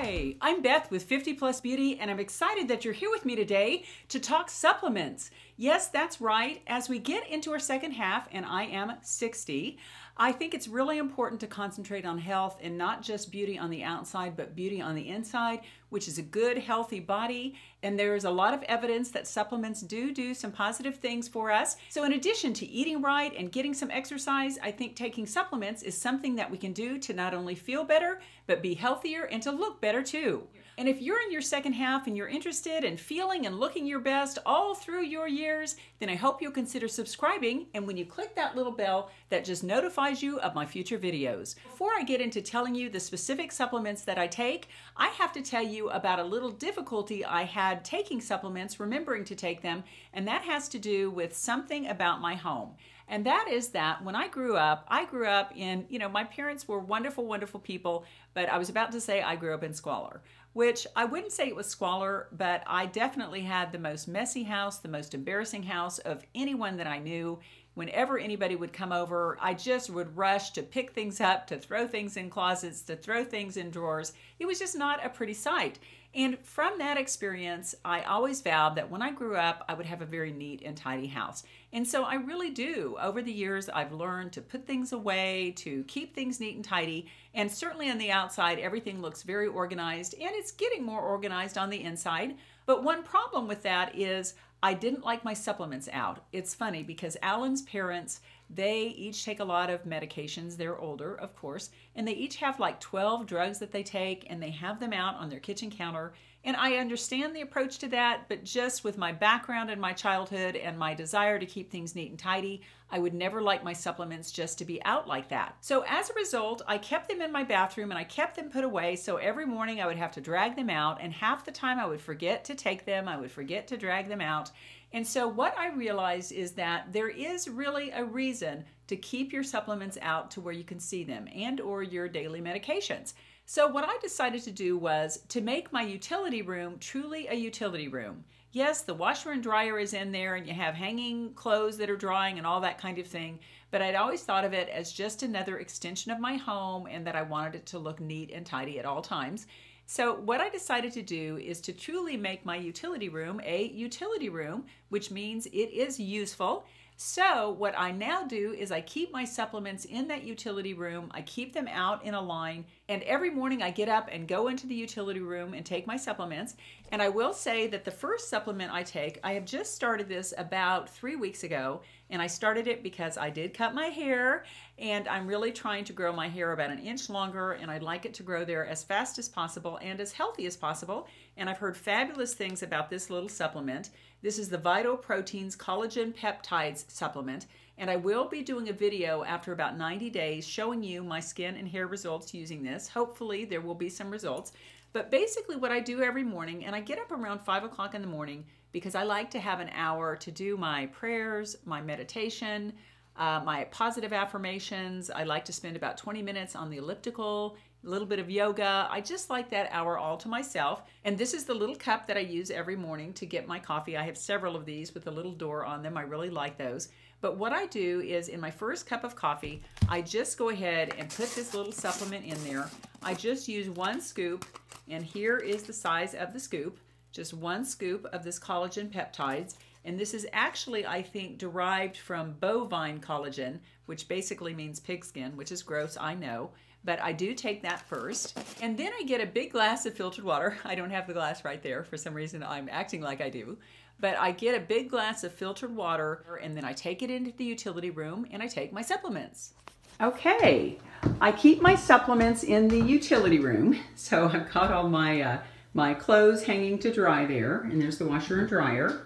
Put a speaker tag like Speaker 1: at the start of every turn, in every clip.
Speaker 1: Hi, I'm Beth with 50 Plus Beauty, and I'm excited that you're here with me today to talk supplements. Yes, that's right. As we get into our second half, and I am 60, I think it's really important to concentrate on health and not just beauty on the outside, but beauty on the inside, which is a good, healthy body. And there's a lot of evidence that supplements do do some positive things for us. So, in addition to eating right and getting some exercise, I think taking supplements is something that we can do to not only feel better, but be healthier and to look better too. And if you're in your second half and you're interested in feeling and looking your best all through your years, then I hope you'll consider subscribing. And when you click that little bell, that just notifies you of my future videos. Before I get into telling you the specific supplements that I take, I have to tell you about a little difficulty I had taking supplements, remembering to take them, and that has to do with something about my home. And that is that when I grew up, I grew up in, you know, my parents were wonderful, wonderful people, but I was about to say I grew up in squalor which I wouldn't say it was squalor, but I definitely had the most messy house, the most embarrassing house of anyone that I knew. Whenever anybody would come over, I just would rush to pick things up, to throw things in closets, to throw things in drawers. It was just not a pretty sight. And from that experience, I always vowed that when I grew up, I would have a very neat and tidy house. And so I really do. Over the years, I've learned to put things away, to keep things neat and tidy. And certainly on the outside, everything looks very organized and it's getting more organized on the inside. But one problem with that is I didn't like my supplements out. It's funny because Alan's parents they each take a lot of medications. They're older, of course, and they each have like 12 drugs that they take and they have them out on their kitchen counter. And I understand the approach to that, but just with my background and my childhood and my desire to keep things neat and tidy, I would never like my supplements just to be out like that. So as a result, I kept them in my bathroom and I kept them put away. So every morning I would have to drag them out, and half the time I would forget to take them, I would forget to drag them out. And so what I realized is that there is really a reason to keep your supplements out to where you can see them and or your daily medications. So what I decided to do was to make my utility room truly a utility room. Yes, the washer and dryer is in there and you have hanging clothes that are drying and all that kind of thing, but I'd always thought of it as just another extension of my home and that I wanted it to look neat and tidy at all times. So what I decided to do is to truly make my utility room a utility room, which means it is useful. So what I now do is I keep my supplements in that utility room. I keep them out in a line and every morning I get up and go into the utility room and take my supplements. And I will say that the first supplement I take, I have just started this about three weeks ago. And I started it because I did cut my hair and I'm really trying to grow my hair about an inch longer and I'd like it to grow there as fast as possible and as healthy as possible. And I've heard fabulous things about this little supplement. This is the Vital Proteins Collagen Peptides supplement and I will be doing a video after about 90 days showing you my skin and hair results using this. Hopefully there will be some results. But basically what I do every morning, and I get up around 5 o'clock in the morning because I like to have an hour to do my prayers, my meditation, uh, my positive affirmations. I like to spend about 20 minutes on the elliptical, a little bit of yoga. I just like that hour all to myself. And this is the little cup that I use every morning to get my coffee. I have several of these with a little door on them. I really like those. But what I do is in my first cup of coffee, I just go ahead and put this little supplement in there. I just use one scoop, and here is the size of the scoop, just one scoop of this collagen peptides. And this is actually, I think, derived from bovine collagen, which basically means pigskin, which is gross, I know. But I do take that first. And then I get a big glass of filtered water. I don't have the glass right there. For some reason, I'm acting like I do. But I get a big glass of filtered water and then I take it into the utility room and I take my supplements. Okay, I keep my supplements in the utility room. So I've got all my, uh, my clothes hanging to dry there and there's the washer and dryer.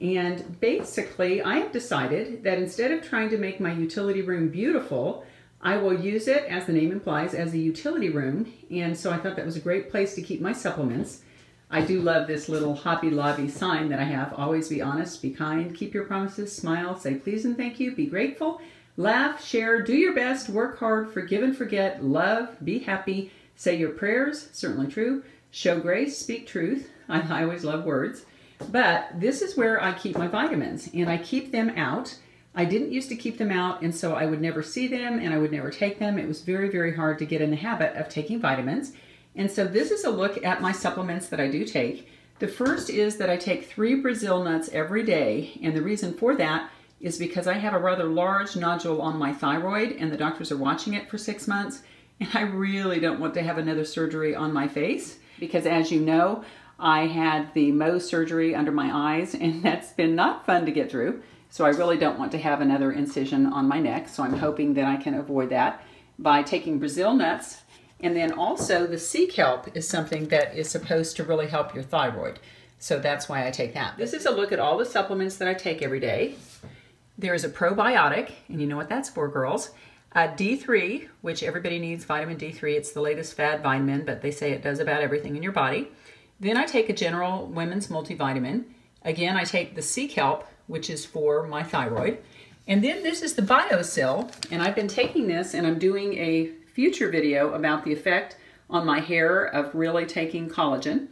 Speaker 1: And basically, I have decided that instead of trying to make my utility room beautiful, I will use it, as the name implies, as a utility room. And so I thought that was a great place to keep my supplements. I do love this little Hobby Lobby sign that I have. Always be honest, be kind, keep your promises, smile, say please and thank you, be grateful, laugh, share, do your best, work hard, forgive and forget, love, be happy, say your prayers, certainly true, show grace, speak truth. I, I always love words. But this is where I keep my vitamins and I keep them out. I didn't used to keep them out and so I would never see them and I would never take them. It was very, very hard to get in the habit of taking vitamins. And so this is a look at my supplements that I do take. The first is that I take three Brazil nuts every day. And the reason for that is because I have a rather large nodule on my thyroid and the doctors are watching it for six months. And I really don't want to have another surgery on my face because as you know, I had the Mohs surgery under my eyes and that's been not fun to get through. So I really don't want to have another incision on my neck. So I'm hoping that I can avoid that by taking Brazil nuts. And then also the sea kelp is something that is supposed to really help your thyroid. So that's why I take that. This is a look at all the supplements that I take every day. There is a probiotic, and you know what that's for, girls. Uh, D3, which everybody needs vitamin D3. It's the latest fad vitamin, but they say it does about everything in your body. Then I take a general women's multivitamin. Again, I take the sea kelp, which is for my thyroid. And then this is the BioCell, and I've been taking this and I'm doing a future video about the effect on my hair of really taking collagen.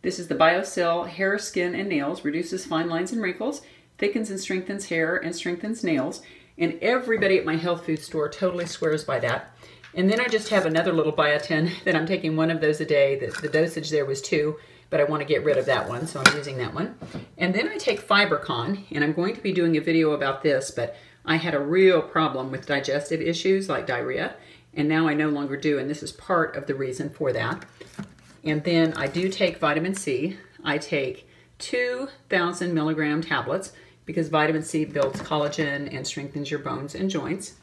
Speaker 1: This is the BioCell Hair, Skin, and Nails, reduces fine lines and wrinkles, thickens and strengthens hair, and strengthens nails. And everybody at my health food store totally swears by that. And then I just have another little biotin that I'm taking one of those a day. The, the dosage there was two, but I want to get rid of that one, so I'm using that one. And then I take FiberCon, and I'm going to be doing a video about this, but I had a real problem with digestive issues like diarrhea, and now I no longer do, and this is part of the reason for that. And then I do take vitamin C. I take 2,000 milligram tablets because vitamin C builds collagen and strengthens your bones and joints.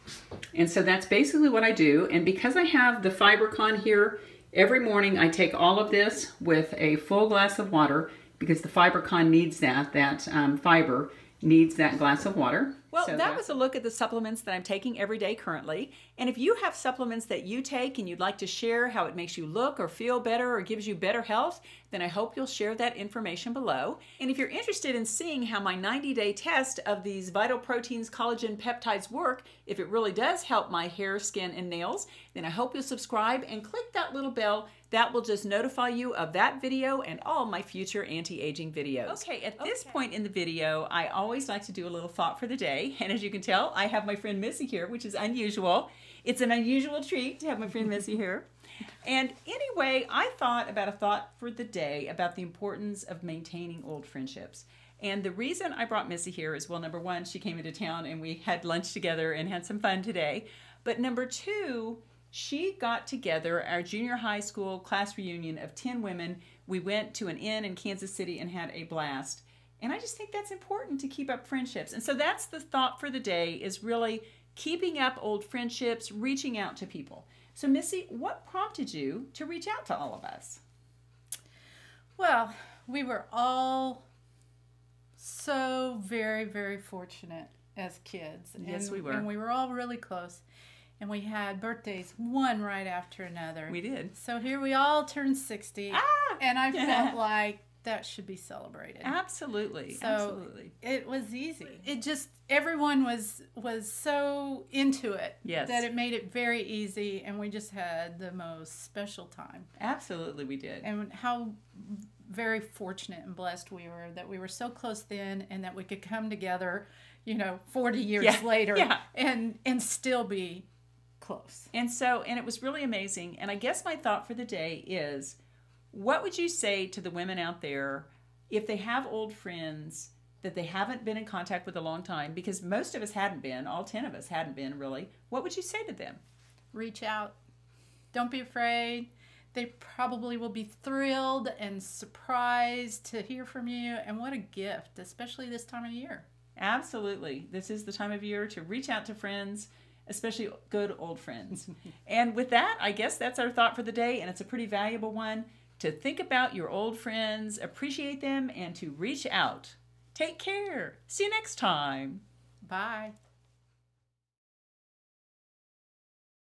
Speaker 1: And so that's basically what I do. And because I have the FiberCon here, every morning I take all of this with a full glass of water because the FiberCon needs that, that um, fiber needs that glass of water.
Speaker 2: Well, so that was a look at the supplements that I'm taking every day currently. And if you have supplements that you take and you'd like to share how it makes you look or feel better or gives you better health, then I hope you'll share that information below. And if you're interested in seeing how my 90 day test of these vital proteins, collagen, peptides work, if it really does help my hair, skin, and nails, then I hope you'll subscribe and click that little bell that will just notify you of that video and all my future anti-aging videos.
Speaker 1: Okay, at this okay. point in the video, I always like to do a little thought for the day. And as you can tell, I have my friend Missy here, which is unusual. It's an unusual treat to have my friend Missy here. And anyway, I thought about a thought for the day about the importance of maintaining old friendships. And the reason I brought Missy here is well, number one, she came into town and we had lunch together and had some fun today. But number two, she got together our junior high school class reunion of 10 women. We went to an inn in Kansas City and had a blast. And I just think that's important to keep up friendships. And so that's the thought for the day is really keeping up old friendships, reaching out to people. So Missy, what prompted you to reach out to all of us?
Speaker 3: Well, we were all so very, very fortunate as kids.
Speaker 1: Yes,
Speaker 3: and,
Speaker 1: we were.
Speaker 3: And we were all really close and we had birthdays one right after another.
Speaker 1: We did.
Speaker 3: So here we all turned 60.
Speaker 1: Ah!
Speaker 3: And I felt like that should be celebrated.
Speaker 1: Absolutely.
Speaker 3: So
Speaker 1: Absolutely.
Speaker 3: It was easy. It just everyone was was so into it
Speaker 1: yes.
Speaker 3: that it made it very easy and we just had the most special time.
Speaker 1: Absolutely we did.
Speaker 3: And how very fortunate and blessed we were that we were so close then and that we could come together, you know, 40 years
Speaker 1: yeah.
Speaker 3: later
Speaker 1: yeah.
Speaker 3: and and still be close.
Speaker 1: And so, and it was really amazing. And I guess my thought for the day is what would you say to the women out there if they have old friends that they haven't been in contact with a long time? Because most of us hadn't been, all 10 of us hadn't been really. What would you say to them?
Speaker 3: Reach out. Don't be afraid. They probably will be thrilled and surprised to hear from you. And what a gift, especially this time of year.
Speaker 1: Absolutely. This is the time of year to reach out to friends especially good old friends. and with that, I guess that's our thought for the day, and it's a pretty valuable one to think about your old friends, appreciate them, and to reach out. Take care. See you next time.
Speaker 3: Bye.